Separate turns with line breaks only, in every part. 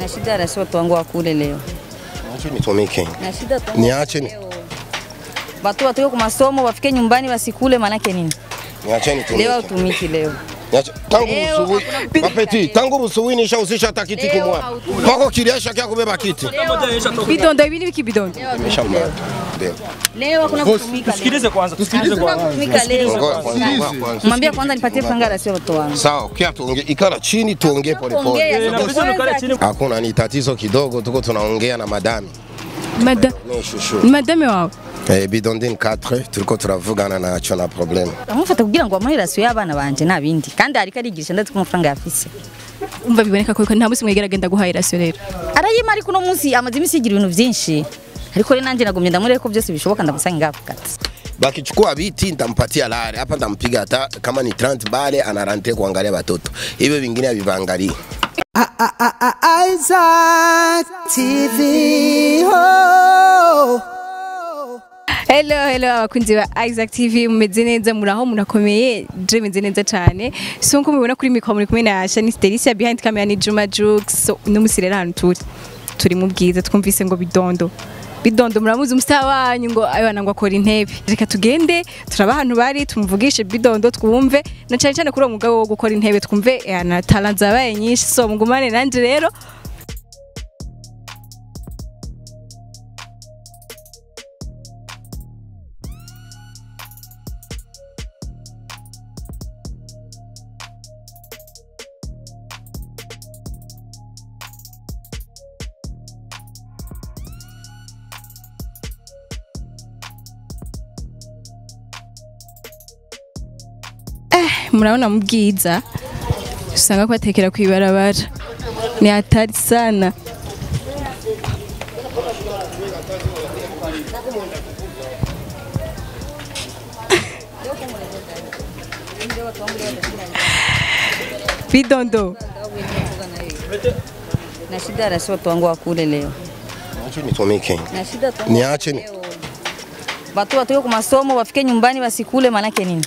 Na shida na watu wangu wa kule leo.
Niache nitumike.
Na shida tu.
Niache ni-
Watu watoke kwa masomo wafike nyumbani wasikule manake nini?
Niache nitumike.
Leo utumiki leo.
Niache tangu msubuhi. mapeti tangu busubuhi nishahusisha hata kiti kumwa.
Wako
Pako kiliasha kia kubeba kiti.
Bidon, ibi ni biki bidondo
Nimeshamada. Ndio.
Leo hakuna kutumika.
Tusikilize kwanza, tusikilize kwanza.
kutumika leo. Mwambie kwanza nipatie panga la sio watu wangu.
Sawa, kia tuongee. Ikala chini tuongee pole pole.
Eh.
Hakuna ni tatizo kidogo tuko tunaongea na madami.
Mada-
Ni shushu.
madame wawe
Eh, bidondin 4 turiko turavugana naco na problem.
Amufata kugira ngo amuhe rasiyo y'abana banje nabindi kandi ariko arigisha ndetse ko amafaranga yafise.
umva biboneka ko nta munsi mwegeragenda guhaha irasiyo rero
Arayima ariko munsi amaze yigira ibintu byinshi. Ariko rero nanjye nagumye ndamureka ko byose bishoboka ndamusanga ngavuga ati.
Bakichukua biti nitampatia lare hapa, nitampiga hata kama ni 30 bale, anarantre kuangalia watoto. Hivyo vingine havivaangalii.
Isaac TV. Oh.
hello hello abakunzi ba Isaac TV mumeze neza muraho murakomeye je meze neza cyane so nko mubibona kuri mikoro muri kumwe na Shani Stericia behind camera ni Juma Jux so no musirera hano turi turi mu bwiza twumvise ngo bidondo bidondo muramuzi umustar wanyu ngo ayana ngo akora intebe. Reka tugende turaba ahantu bari tumuvugishe bidondo twumve na cyane cyane kuri uwo mugabo wo gukora intebe twumve eh, talent zabaye nyinshi so mugumane nanje rero. Murabona mu bwiza usanga ko batekera ku ibarabara ni hatari sana vidondo
Na shida ya sio watu wangu wa kule leo.
Niache nitumike.
Na shida tu.
Niache ni-
Watu watoke kwa masomo wafike nyumbani wasikule maanake nini?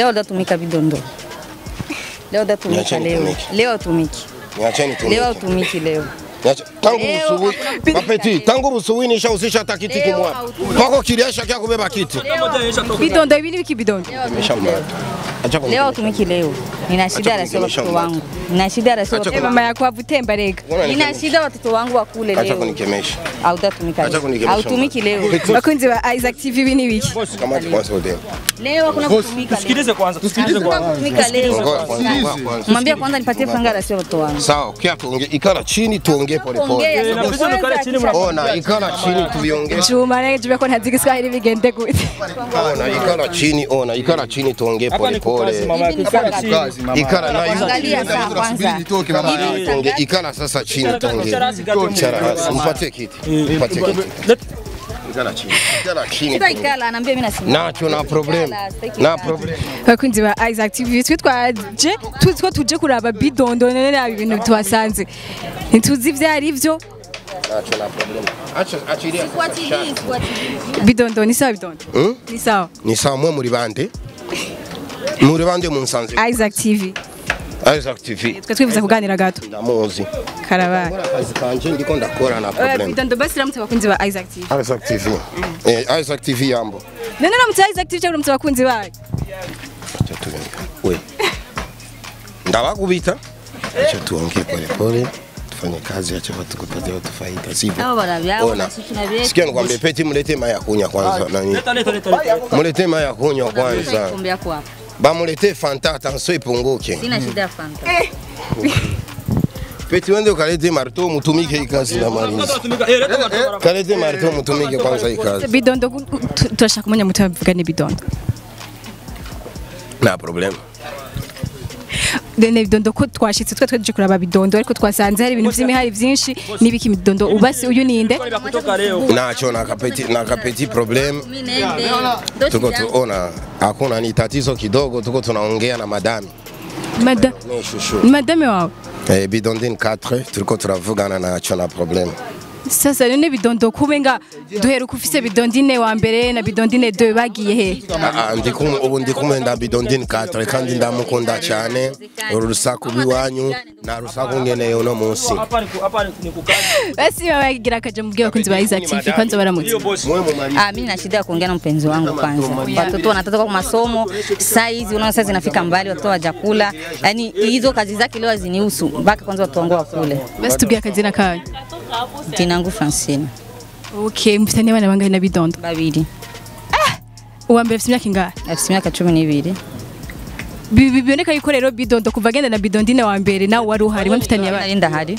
Leo utatumika Vidondo, leo
utatumika,
leo. leo utumiki,
niacheni tumiki,
leo utumiki, leo.
Tangu
Rusuwi
mapeti tangu Rusuwi nishahusisha hata kiti
kimwapi
kwako kiliasha kia kubeba kiti?
Bidondo hivi ni
kibidondo
leo utumiki leo. Nina shida na sio watoto wangu. Nina shida na sio watoto.
Eh, mama yako avutemba rega.
Nina shida watoto wangu wa kule leo.
Acha kunikemesha.
Au
tatumika.
Acha
kunikemesha.
Au tumiki leo.
Wakunzi wa Isaac TV ni wiki.
Kama Kamati kwanza leo.
Leo hakuna kutumika.
Sikilize kwanza. Tusikilize kwanza.
Kutumika leo. Mwambie kwanza nipatie panga la sio watoto wangu.
Sawa, kia tuonge ikala chini tuongee pole pole.
Ona
eh,
ikala chini tuviongee.
Chuma leo tumekuwa na ziki sasa hivi gende kuti.
Ona ikala chini, ona ikala chini tuongee pole pole.
Hapa ni kazi.
Ikala na sasa chini tuongee. Mpatie kiti. Mpatie kiti. nacyo nta porobulemu nta porobulemu
bakunzi ba isaac tv twitwaje tuzi tuje kuraba bidondo none naba ibintu tuhasanze ntituzi ivyo? Ari
byo
bidondo ni sawa bidondo? Ni sawa.
Ni sawa mwe muri bande? Muri bande munsanze.
Isaac TV
Isaac TV.
twe twifuza kuganira gato
Ndamuzi.
karabaye
Akazi kanje ndiko ndakora na problem.
basi ramutse bakunzi ba Isaac TV
Isaac TV. Eh, Isaac TV yambo.
nene ramutse Isaac TV cyangwa ramutse bakunzi bayo.
We. Ndabakubita. Acha tuongee pole pole. Tufanye kazi acha watu kupatia watu faida. Sivyo?
Hao wanavyao
Ona.
na sisi tunavyetu.
Sikia nikwambie peti mlete maya kunya kwanza nani.
Leta, leta, leta, leta.
Mulete maya ya kwanza.
Kombe yako hapa.
Bamulete fanta tanso ipunguke.
Sina shida ya Fanta.
Peti wende ukalete marto mutumike hii kazi na maliza.
Eh, barabara.
Kalete marto mutumike kwanza hii kazi.
bidondo tu- turashaka mtu avugane bidondo
Na problem.
Dene bidondo ko twashitse twe twaje kuraba bidondo ariko twasanze hari ibintu vy'imihari vyinshi n'ibiki bidondo ubasi uyu ninde.
Nacho na kapeti na kapeti problem. Tuko tuona hakuna ni tatizo kidogo, tuko tunaongea na madami. madami shushu.
madame wao
Eh, bidondin 4 tuliko turavugana nacho na problem
sasa nene bidondo kubenga duheruka ufise bidondine wa mbere na bidondine 2 bagiye he.
Ah, ah, ndiko ubu ndiko menda bidondine 4 kandi ndamukunda cyane. Uru rusaku biwanyu na rusaku ngeneye uno munsi.
Basi baba yagira akaje mubwiye bakunzi ba Isaac TV kwanza baramutse.
Ah mimi na shida ya kuongea na mpenzi wangu kwanza. Watoto wanatoka kwa masomo saizi unaona sasa zinafika mbali watoto wajakula yani hizo kazi zake leo zinihusu mpaka kwanza watu wangu wakule.
Basi tugia kazi na kawe
Jina langu Francine.
okay mfitanye abana bangahe na bidondo
Babiri.
uwa mbere afite imyaka ingahe
Afite imyaka cumi n'ibiri.
Bi- bi- biboneka yuko rero bidondo kuva agenda na bidondine wa mbere nawe wari uhari mufitanye abana
ndahari.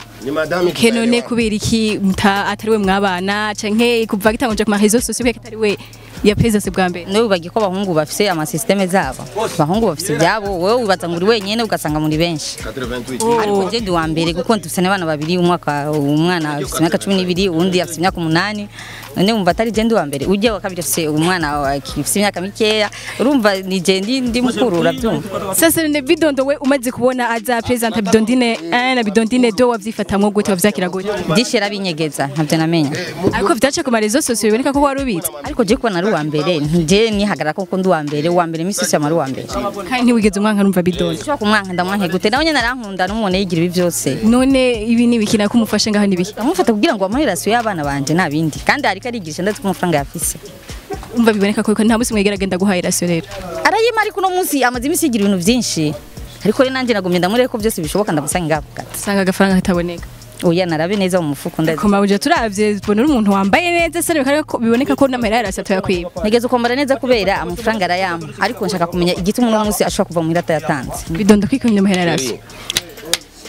none kubera iki atari we mwabana canke kuva gitanguje ku marezo sosiyo atari we ya presence bwa mbere.
Ndio bibagiye ko abahungu bafise amasysteme zabo. Abahungu bafise ibyabo, wowe ubaza ngo uri wenyene ugasanga muri benshi.
88
ariko je ndi wa mbere kuko dufite n'abana babiri umwaka umwana afite imyaka cumi n'ibiri uwundi afite imyaka umunani. None wumva atari je ndi wa mbere. Ujya wa kabiri afite umwana wa- afite imyaka mikeya. Urumva ni je ndi ndi mukuru urabyumva.
Sasa ne bidondo we umaze kubona aza present bidondine 1 na bidondine do wavyifatamwo gute wavyakira gute
dishera binyegeza ntabyo namenya.
Ariko vyacha ku marezo sosiyo biboneka ko wari ubizi
ariko je kuba nari uwa mbere. Nje nihagarara ko ndi uwa mbere uwa mbere misi yose yama ari uwa mbere.
Kandi ntiwigeze umwanka numva bidondo
ushobora kumwanka ndamwanke gute? Nawe nyene arankunda n'umuntu yigira ibi byose.
None ibi ni ibiki nako umufashe ngaho nibiki?
Amufata kugira ngo amuhe rasiyo y'abana banje nta bindi. Kandi ariko arigisha ndazi ko amafaranga yafise.
Umva biboneka ko nta musi mwegera agenda guhaha irasiyo rero.
Arayima ariko uno munsi amaze iminsi yigira ibintu byinshi. Ariko rero nanjye nagumye ndamurebe ko byose bishoboka ndamusanga ngaho
usanga agafaranga kataboneka.
Oya narabe neza mu mufuko ndazi.
Koma uje turavye tubona uri umuntu wambaye neza se biboneka ko n'amahera yarasi atayakwiba
nigeze kwambara neza kubera amafaranga arayampa ariko nshaka kumenya igituma uno munsi ashobora kuva mu irata yatanze.
Bidondo kwikomye amahera yarasi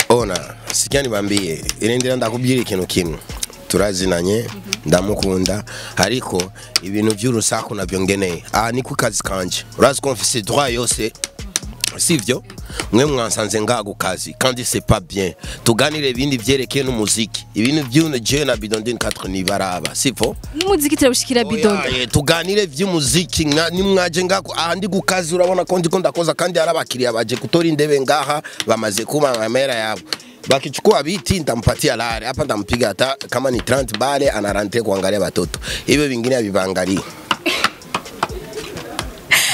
ona sijya nibambie irindira ndakubwira ikintu kimwe. Turazinanye ndamukunda ariko ibintu by'urusaku na byo ngeneye. Aha ni ku kazi kanje. Urazi ko mfise droit yose. Sivyo? Mwe mwansanze ngago kazi kandi c'est pas bien. Tuganire ibindi vyerekeye n'umuziki. Ibintu byune je na bidondine 4 nibaraba sivyo?
N'umuziki turabushikira
eh, tuganire vy'umuziki. Nimwaje ngako aha ndi ku kazi urabona ko ndiko ndakoza kandi arabakiriya abakiriya baje kutora indebe ngaha bamaze kuba amahera yabo. Bakichukua biti nitampatia lare hapa nitampiga hata kama ni 30 bale anarante kuangalia watoto hivyo vingine havivangalii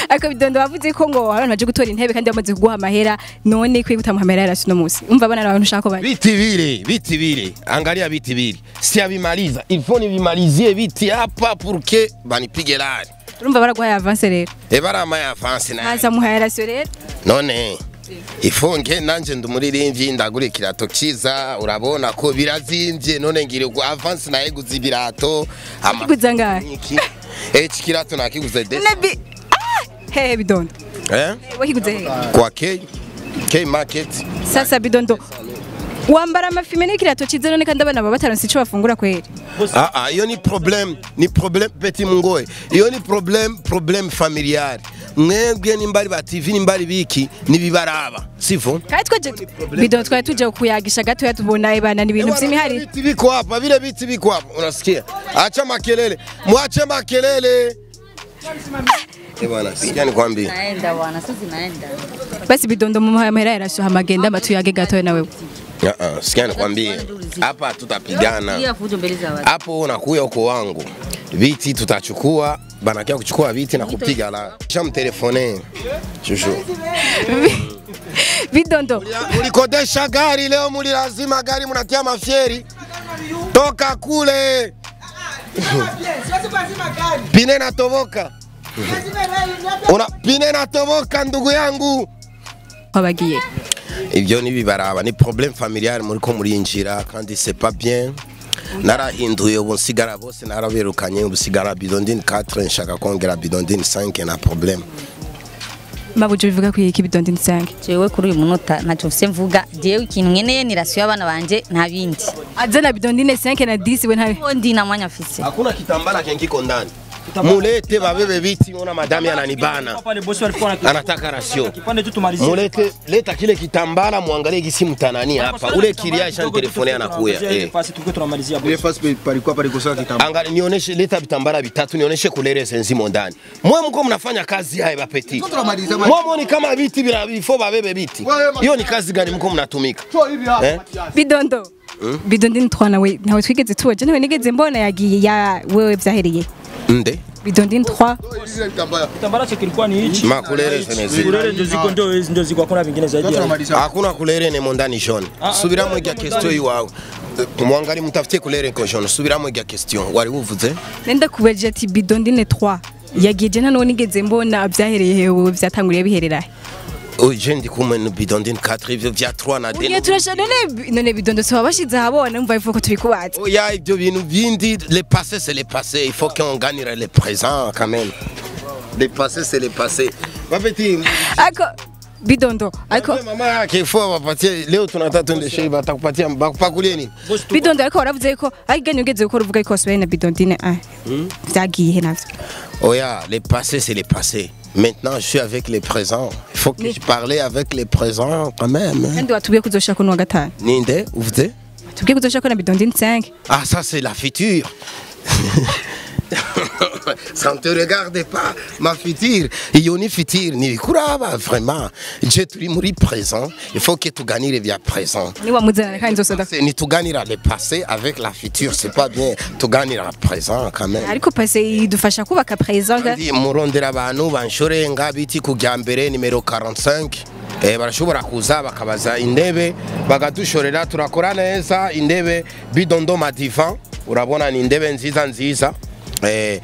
ariko bidondo wavuze ko ngo abantu baje gutora intebe kandi bamaze kuguha amahera none kwiye gutamuha amahera yarasi uno munsi umva abana abantu ushaka bari.
Viti vile angalia viti vile siavimaliza ilfo nivimalizie viti hapa purke banipige lare
urumva baraguhaye avance rero.
Ebarama ya avanse naye
haza muhaye yarasi rero?
None ifunge nanje ndi umuririmbyi ndagura ikirato ciza urabona ko birazimvye none ngire ngo avance nayeguze ibirato. Ama-
Kiguza ngahe?
iki eh kirato nakiguze des
nebi ah hehe bidondo.
Eh?
Wakiguze hehe
kwa K K market.
Sasa bidondo wambara amafime n'ikirato ciza none kandi abana baba bataronse ico bafungura kweri
ah ah iyo ni problem ni problem peti mungoe iyo ni problem problem familiar mwebwe nimbari ba TV nimbari biki nibibaraba sivyo
kandi twaje bidon twari tuje kuyagisha gatoya tubona ibana ni vy'imihari
Viti viko hapa, bile biti viko hapa, unasikia? Acha makelele, mwache makelele.
Naenda bwana sisi naenda
basi bidondo mumuhaye amahera magenda hamagenda matuyage gatoya nawe
Ah ah, sikia nikwambie. Hapa tutapigana. Hapo unakuya uko wangu. Viti tutachukua, banakia kuchukua viti na kupiga la. Shamtelefone. Shushu.
bidondo
Ulikodesha gari leo, mulilazima gari mnatia mafyeri. Toka kule. Pine natoboka. Una pine natoboka ndugu yangu.
wabagiye
ibyo nibibaraba ni problème familiale muri ko murinjira kandi c'est pas bien. Narahinduye ubu nsigara bose narabirukanye ubu sigara bidondine 4 nshaka kongera bidondine 5 na problème.
Mabuje bivuga ko iki bidondo nsange
jewe kuri uyu munota ntacyo mfise mvuga jewe ikintu nkeneye ni rasiyo y'abana banje nta bindi.
Azana bidondine 5 na 10 we ntabe
Uwo ndi na mwanya mfise
hakuna kitambala kenkiko ndani. Mulete babebe viti, ona madami ananibana
na
anataka rasio mulete leta kile kitambala muangalie gisi mtanani hapa ule kiria shan telefone anakuya eh. Angalia nionyeshe leta vitambala vitatu nionyeshe kulere senzi ndani. Mwe mko mnafanya kazi haya bapeti. Mwe ni kama viti bila vifo, babebe viti. Hiyo ni kazi gani mko mnatumika?
Bidondo bidondo ni
Eh?
bidondo bidondi ntwa nawe nawe twigeze tuwaje nawe nigeze mbona yagiye ya wewe vyahereye
nde?
Bidondi ntwa
Kitambara chake kilikuwa ni hichi.
makulere senezi
Kulele ndio ziko ndio hizi ndio ziko hakuna vingine zaidi ya
hakuna kulere nemo ndani jaune subiramo irya question iwawe mwangali mutafutie kulere ko jaune subiramo irya question. Wari uvuze?
Nenda kubaje ati bidondi ne 3 yagiye je nawe nigeze mbona vyahereye hewe vyatanguriye biherera he
Oh, je ndi kumwe na bidondine 4 ivyo vya 3 na
Ugiye
deni
turasha none none bidondo soba bashize ahabona umva ifuko tubikubaza
oya ibyo bintu bindi le passé c'est le passé il faut qu'on gagne le présent quand même le passé c'est le passé bapeti
ariko bidondo ariko
mama yake ifo wapatie leo tunataka twende shei batakupatia bakupakulie nini
bidondo ariko waravuze ko ariganye ugeze gukora uvuga ko wasubiye na bidondine ah navyo
oya le passé c'est le passé Maintenant, je suis avec les présents. Il faut que je parle avec les présents quand même.
Hein.
Ninde, Ah, ça, c'est la future. ça ne te regarde pas, ma future. Yoni future, ni kuraba, vraiment. Je turi muri présent. Il faut que tu gagnes le via présent. ni tu gagneras le passé avec la future, c'est pas bien. Tu gagneras présent quand même.
ariko pase idufasha kubaka présent ga-
Ndi murondera abantu banshore nga biti kujya mbere nimero 45 Eh, barashobora kuza bakabaza indebe bagadushorera turakora neza indebe bidondo madivan urabona ni indebe nziza nziza eh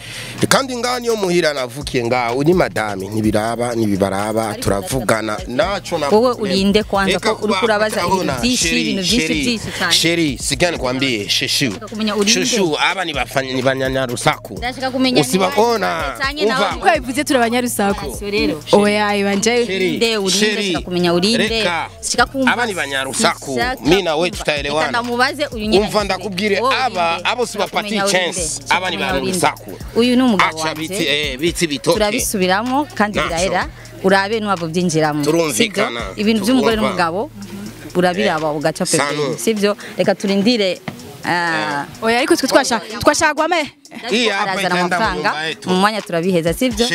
kandi ngani yo muhira navukiye nga uri madame ntibiraba nibibaraba turavugana. naco na
wowe urinde kwanza kwa uri
kurabaza
ibintu
byinshi
ibintu
byinshi
byinshi cyane.
Sheri sigani kwambie
shishu
shishu aba ni bafanya ni banyanyarusaku
ndashaka kumenya
usibaona uva. kwa bivuze
turabanyarusaku rero
oya ibanje
urinde urinde ndashaka kumenya urinde. Sika kumva
aba ni banyarusaku. Mimi na
wewe
tutaelewana.
ndamubaze uyu nyine
umva ndakubwire aba abo
si
chance. Aba ni
banyarusaku.
Barusaku
uyu ni umugabo wanje
eh
turabisubiramo kandi birahera. Urabe n'uwabo byinjiramo
Turumvikana.
ibintu by'umugore n'umugabo urabiraba ugaca
Sano.
pembeni sibyo reka turindire ah,
oya ariko twe twashaka twashaka
amafaranga mu mwanya turabiheza sibyo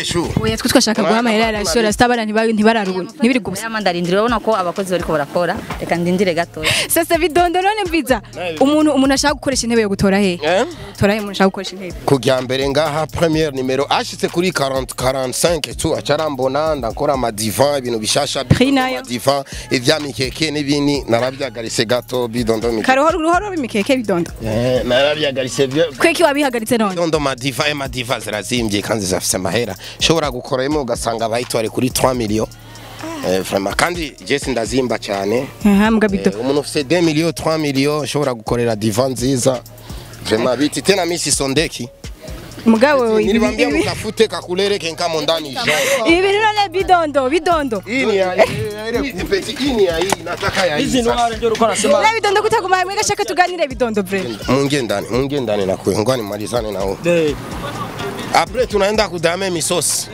oya twe twashaka guhama hera arashora sitabana ntibararubu ntibiri gusa.
Yama ndarindira urabona ko abakozi bariko barakora reka ndindire gatoya.
Sasa bidondo none mbiza. Umuntu umuntu ashaka gukoresha intebe yo gutora he?
Eh?
Tora he umuntu ashaka gukoresha intebe.
Kujya mbere ngaha première numero ashitse kuri 40 45 tu acarambona ndakora amadivan ibintu bishasha
Prix na yo.
divan ivya mikeke n'ibindi narabyagarise gato bidondo mikeke.
Karohoro ruhoro bimikeke bidondo
eh narabyagarise byo
kweki wabihagaritse none?
Dondo madiva e madiva zirazimbye kandi zafise amahera. Shobora gukoramo ugasanga abayitware kuri 3 million eh vraiment. Kandi Jesse ndazimba cyane. Eh, umuntu ufite 2 million 3 million shobora gukorera divan nziza. Vraiment biti tena misi sondeki.
Mugabo ibi
niliwaambia
ibi-
mtafute kakulere kenka mondani jaune
ibi bintu none bidondo bidondo.
Hii ni ya hii ni ya hii nataka ya
Hizi ndo wale ndio ulikuwa unasema.
na bidondo kutaguma hamwe gashaka tuganire bidondo bre?
Mungie ndani mungie ndani na kwe ngwani malizane nao
Eh,
après tunaenda kudame misosi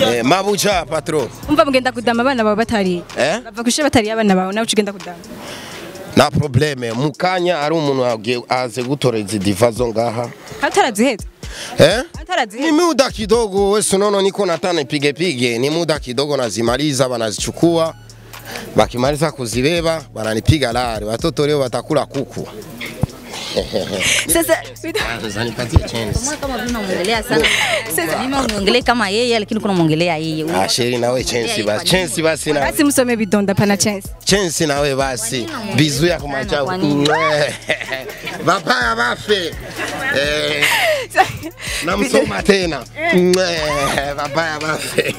eh, mabucha patro.
Umva mugenda kudama abana bawe batari.
Eh?
Bava kushure batari abana bawe nawe ugenda kudama.
Na probleme mu kanya ari umuntu aze gutora izi diva zo ngaha
hataraziheza
eh? Ni muda kidogo wewe unaona niko na nipige pige. Ni muda kidogo nazimaliza wanazichukua. Bakimaliza kuzibeba wananipiga lari. Watoto leo watakula kuku.
Sasa
Sasa nipatie chance.
Kama vile unamuongelea sana. Mimi unaongelea kama yeye lakini kuna muongelea yeye.
Ah sheri wewe chance basi. chance basi na
basi msome vidonda pana chance.
Chance wewe basi. Vizuri ya kumacha
Kwa nini?
bapaya bafe eh namsoma tena. Mwe, bapaya bafe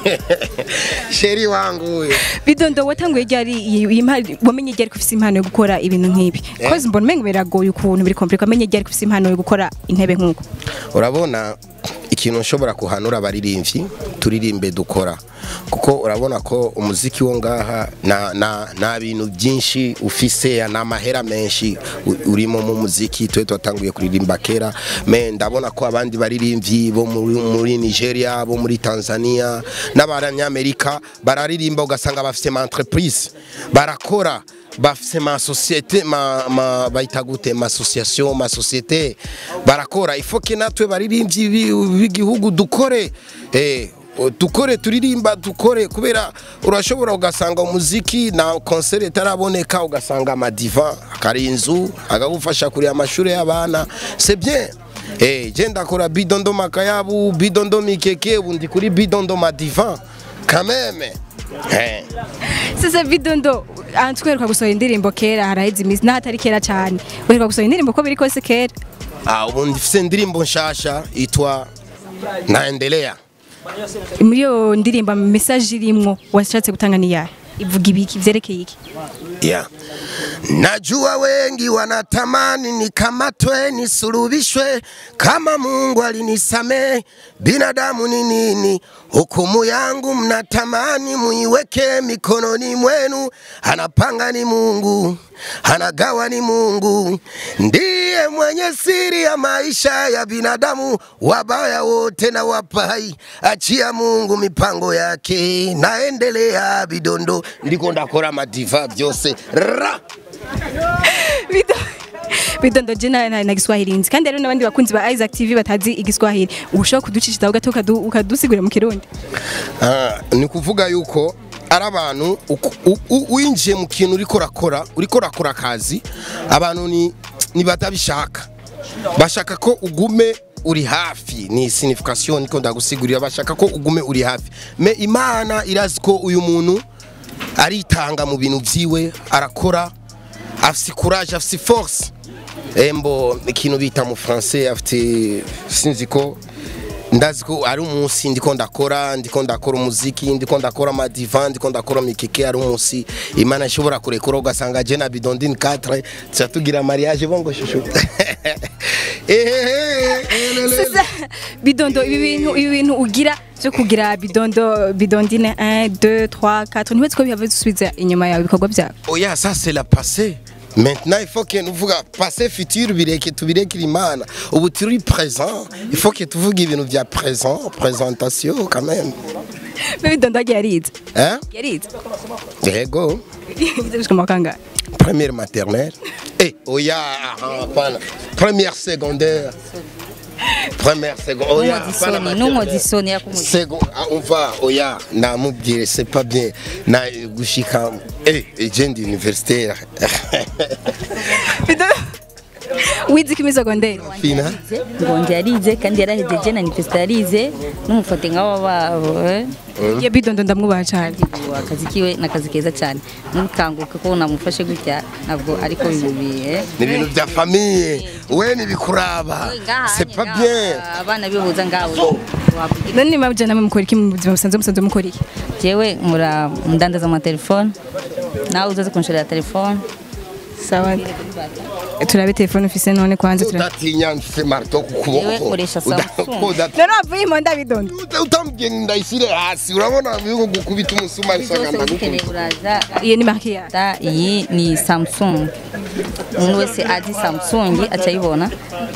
sheri wangu huyo.
Bidondo watanguye ryari wamenye ryari kufise impano yo gukora ibintu nk'ibi. Kozi mbona umenga biragoye ukuntu biri komplika wamenye ryari kufise impano yo gukora intebe nk'uko.
Urabona ikintu nshobora kuhanura abaririmbyi turirimbe dukora. Kuko urabona ko umuziki wo ngaha na bintu byinshi ufise na mahera menshi urimo mu muziki twe twatanguye kuririmba kera. Me ndabona ko abandi baririmbyi bo muri, Nigeria bo muri Tanzania n'abanyamerika bararirimba ugasanga bafise ma entreprise. Barakora. Bafise ma ma bayita gute ma association ma societe barakora. Que natwe baririmbyi bi- b'igihugu dukore. Eh dukore turirimba dukore. Kubera urashobora ugasanga umuziki na concert itaraboneka ugasanga amadiva akari inzu akagufasha kureba amashuri y'abana. Bien. Eh, je ndakora bidondo makayabu bidondo mikeke ubu ndi kuri bidondo madiva. Eh.
Sasa bidondo aha twereka gusohora indirimbo kera haraheze iminsi naho atari kera cyane wereka gusohora indirimbo ko biri kose kera?
Ah, ubu ndifise indirimbo nshasha itwa naendelea.
Muri iyo ndirimbo message irimwo washatse gutanga ni yahe? Ivuga ibiki vyerekeye iki
yeah. Najua wengi wanatamani nikamatwe nisulubishwe kama Mungu alinisamee. Binadamu ni nini? Hukumu yangu mnatamani muiweke mikononi mwenu. Anapanga ni Mungu, anagawa ni Mungu, ndiye mwenye siri ya maisha ya binadamu. Wabaya wote na wapai, achia Mungu mipango yake. Naendelea bidondo, ndiko ndakora madiva byose. Ra!
Bido- bidondo je na giswahili nzi kandi rero n'abandi bakunzi ba Isaac TV batazi igiswahili ushobora kuducishirizaho gato ukadu- ukadusigurira mu kirundi.
Ah, ni kuvuga yuko ari abantu winjiye mu kintu uriko urakora uriko urakora akazi abantu ni ni batabishaka. Bashaka ko ugume uri hafi. Ni signification niko ndagusigurira. Bashaka ko ugume uri hafi. Me imana irazi ko uyu muntu aritanga mu bintu vyiwe arakora afise courage afise force. Embo ikintu bita mu français afite sinzi ko ndazi ko ari umunsi ndiko ndakora ndiko ndakora umuziki ndiko ndakora amadiva ndiko ndakora mikeke ari umunsi imana ishobora kurekura ugasanga je na bidondine 4 tuca tugira mariage bongo shushu.
Bidondo ibi bintu ibi bintu ugira byo kugira bidondo bidondine 1 2 3 4 ntibetse ko bihava dusubiza inyuma yawe ibikorwa byawe.
Oya ça c'est la passé Maintenant, il faut que nous vuga passé futur bireke tubirekere imana ubu turi présent. Il faut que tuvuge ibintu vya présent présentation quand même.
Be bidondo agiye yarize
hein?
Yarize
yego
gushika mu kangahe
première maternelle. Eh oya ah, hapana première secondaire première seconde oya
numudisoni
sego uva oya namubwire c'est pas bien. Na gushika eh, eh je
ndi universitaire wize secondaire
fina?
Ngo yarize kandi yarahejeje na universite yarize n'umufote nk'abo babo eh.
ya bidondo ndamwubaha cyane.
Akazi kiwe ni akazi keza cyane. Ntukanguke ko namufashe gutya ntabwo ariko bimubiye
ni ibintu bya famille. We nibikuraba. C'est pas bien.
Abana bihuza ngaho
none niba mujya namwe mukora iki mu buzima busanzwe musanzwe mukora iki?
Jewe mura mudandaza amatelefone nawe uzaze kunshorera telefone.
Sawa turabe telefone ufise none kwanza turabe
udatinya mfise marto ku kuboko
none wavuye mu nda bidondo
Uta- utambwiye ngo ndayishyire hasi urabona bihugu gukubita saganda
uzikeneye uraza
iyo ni marke yawe
Da, iyi ni samsung. Umuntu wese azi samsung acayibona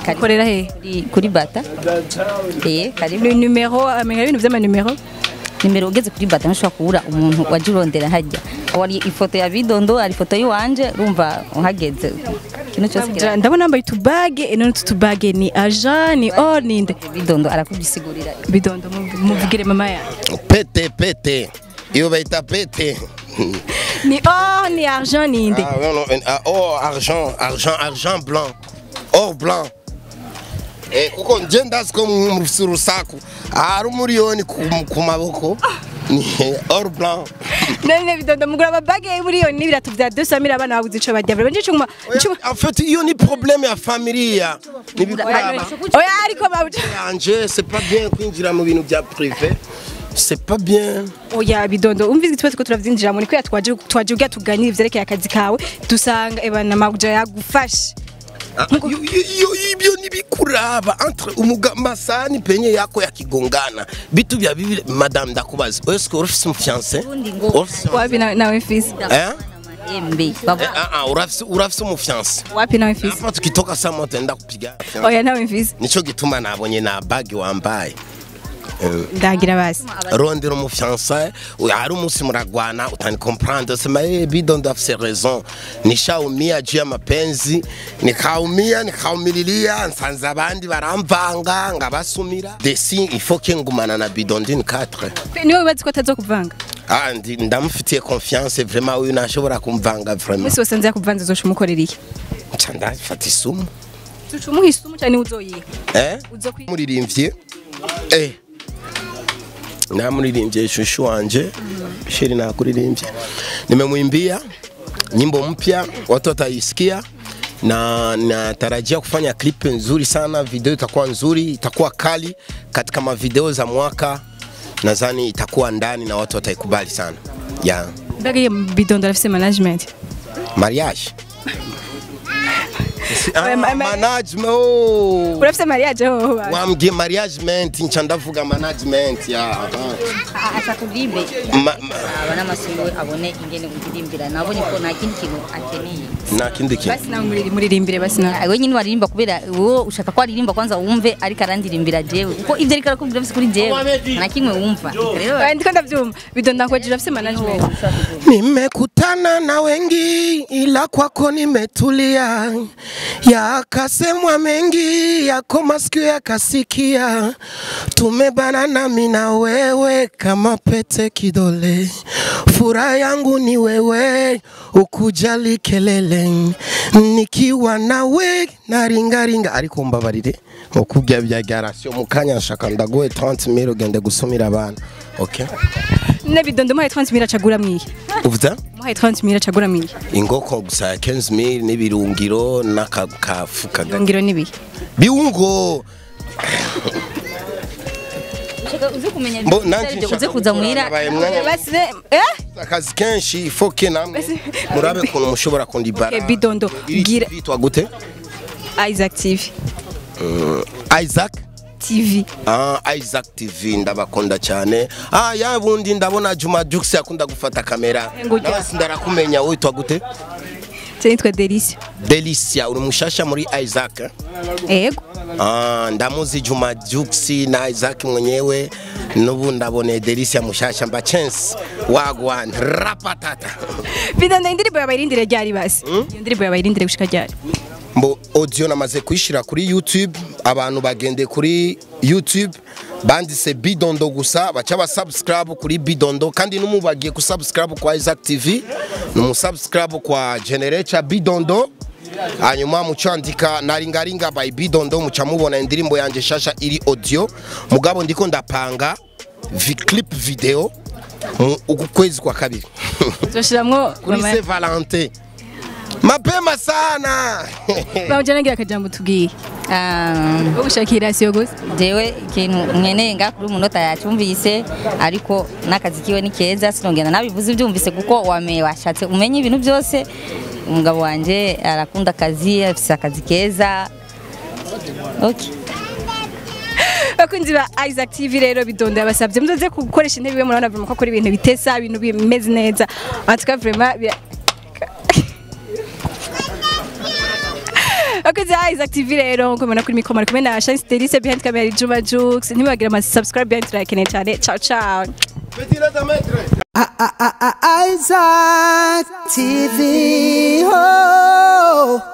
Kari
korera he
kuri- bata. Eh karibu
le numero amenya ibintu by'amanumero
nimero ugeze kuri bata ntushobora kubura umuntu waje urondera hajya. Wari ifoto ya bidondo ari ifoto y'iwanje urumva uhageze.
Ndabona nambaye utubage none utu tubage ni aja ni or ni nde?
Bidondo arakugisigurira.
Bidondo mu- muvugire mama yawe
pete pete. Iyo bayita pete.
Ni or ni argent ni nde?
Ah, non, non, ah, argent argent argent blanc. Or blanc. Eh, kuko nje ndazi ko mufise urusaku ari umuriyoni ku maboko. Ni or blanc.
None bidondo mugura amabage y'umuriyoni n'ibirato bya 200 mil abana babuze ico barya. Bari ncuma
fait iyo ni problème ya familia nibikuraba
oya ariko babuze
yanje c'est pas bien kwinjira mu bintu bya privé. C'est pas bien.
Oya bidondo umvize twese ko turavyinjira muri kwiya twaje twaje ubwa tuganira ivyerekeye akazi kawe. Dusanga ebana mabuja yagufashe.
Ah, ibyo nibikuraba. Entre umugamba umugambasaani penye yako ya kigongana bitu bya bibi madame ndakubaza
vous êtes
fiancé
wapi na na fisi
eh?
Mbe
baba.
Eh,
ah ah urafisi urafisi umufiance
wapi na fisi
hapa tukitoka saa moja ndakupiga
oya na fisi
Nicho gituma nabonye na bagi wa wambaye
ndagira basi
rondera umufiansaye hari umunsi muragwana utani comprendre sema eh bidondo afise raison nishaumia juu ya mapenzi nikaumia nikaumililia nsanze abandi baramvanga ngabasumira desi que ngumana na bidondo ni 4
ni we wibaza ko atazokuvanga
ah ndamufitiye confiance vraiment uyu nashobora kumvanga vraiment.
Umunsi wose nzi yakuvanze uzoca umukorera iki
ndafata isumu.
Uzoca umuha isumu cyane uzoyiha
eh?
Uzokwi-
muririmbye eh. Namuririmbye shushu wanje sheri nakuririmbye nimemwimbia nyimbo mpya watu wataisikia na natarajia kufanya clip nzuri sana video itakuwa nzuri itakuwa kali katika mavideo za mwaka. Nadhani itakuwa ndani na watu wataikubali sana. Ya. Yeah.
mbega management.
Mariage.
Ma- ma-
management oh.
urafise mariage hoho
wambwiye management nca ndavuga management ya
aca turimbe
Ma- ma-
aba n'amasiwe abone ingene uririmbira nabonye ko nta kindi kintu akeneye
nta kindi kintu
basi nawe muririmbire basi nawe.
Nyine waririmba kubera wowe ushaka ko aririmba kwanza wumve ariko arandirimbira jewe. Kuko ibyo ariko arakubwira byose kuri jewe. Nta kimwe wumva. Rero
Ah, ndiko ndavyumva nakwaje urafise management.
Nimekutana na wengi ila kwako nimetulia, yakasemwa mengi yako masikio yakasikia, tumebana nami na wewe kama pete kidole, furaha yangu ni wewe, ukujali kelele, nikiwa nawe naringaringa ariko mbabarire nkukubwira bya garasiyo mu kanya nshaka ndaguhe 30 mille ugende gusumira abana. Okay
ne bidondo muhaye 30 mira cagura mwihe
uvuga
muhaye 30 mira cagura mwihe
ingoko gusa ya 15000 n'ibirungiro n'akafu kagari
ngiro nibi
biungo
uzi kuza muhira
eh
akazi kenshi ifoke namwe. Murabe ukuntu mushobora kundibara.
Okay, bidondo, gira-
bitwa gute
Isaac TV
Isaac?
TV
Ah, Isaac TV ndabakunda cyane. Ah ya bundi ndabona Juma Jux yakunda gufata kamera. Nawe sindarakumenya witwa gute?
Nitwa Delicia.
Delicia uri mushasha muri Isaac eh?
ego
Ah, ndamuzi Juma Jux na Isaac mwenyewe. Nubu ndabone Delicia mushasha mba chance wagwan rapatata
bidondo indirimbo yabayirindire ryari basi. Iyo ndirimbo yabayirindire gushika ryari
mbo audio namaze kuyishira kuri YouTube. Abantu bagende kuri YouTube banditse bidondo gusa baca ba subscribe kuri bidondo kandi numubagiye subscribe kwa Isaac TV numusubscribe kwa Generator bidondo hanyuma mucandika naringaringa by bidondo muca mubona indirimbo yanje shasha iri audio. Mugabo ndiko ndapanga clip video uku kwezi kwa kabiri. Kuri Saint Valentin mapema sana.
Bamujana ngira akajambo tubwiye
Ah,
wo gushakira rasiyo gusa?
Jewe ikintu nkeneye nga kuri umunota yacyumvise ariko n'akazi kiwe ni keza sinongera nabivuze ubyumvise kuko wame washatse umenye ibintu byose. Umugabo wanje arakunda akazi afise akazi keza. Okay.
bakunzi ba Isaac TV rero bidondo yabasabye muzoze gukoresha intebe iwe murabona ko akora ibintu bitesa ibintu bimeze neza. En tout cas vraiment bakoze ha izakitivi rero ngomba kuri mikoro ari kumwe na shansi derisi behind kamera juma jukes ntibagira ama subscribe behind turakeneye cyane ciao ciao
Isaac TV. Oh.